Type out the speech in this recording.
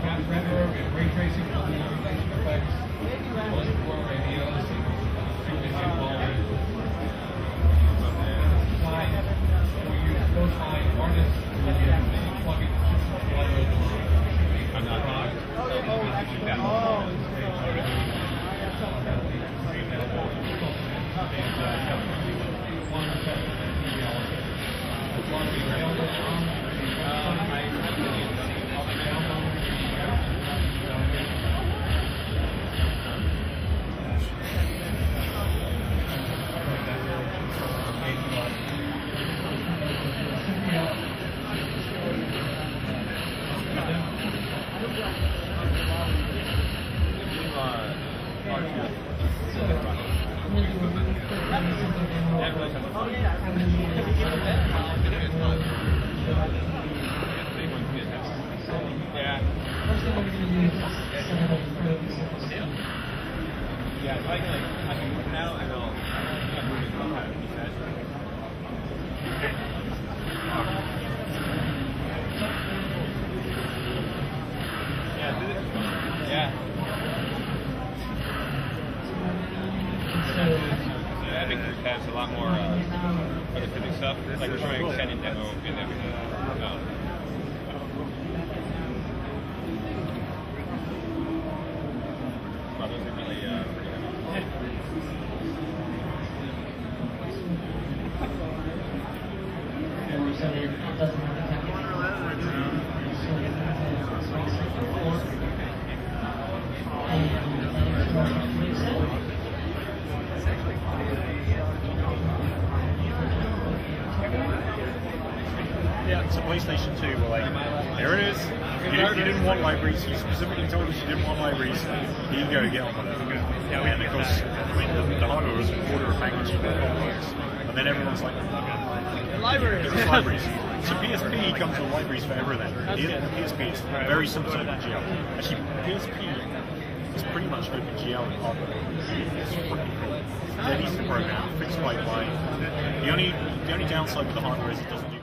render, we have ray tracing, illumination effects, multi-core radios, two-digit quality. Design, we use both my artists, use plugin, I'm not product. Yeah. Yeah, if I can, like, I can now I'll, I'm moving from kind of desaturated. Yeah, this is fun. Yeah. So Epic has a lot more uh, stuff, like we're showing extended demo and everything. Um, well, those are really uh. Yeah, it's a PlayStation 2. We're like, there it is. You didn't, you didn't want libraries. You specifically told us you didn't want libraries. Here you go, get on with it. Yeah, and of course, I mean, the, the hardware was a quarter of how much it was. And then everyone's like, Library. it's libraries. So PSP comes with libraries for everything. Here, PSP is very similar to OpenGL. Actually, PSP is pretty much OpenGL in hardware. It's pretty cool. Dead easy program, fixed pipeline. The only, the only downside with the hardware is it doesn't do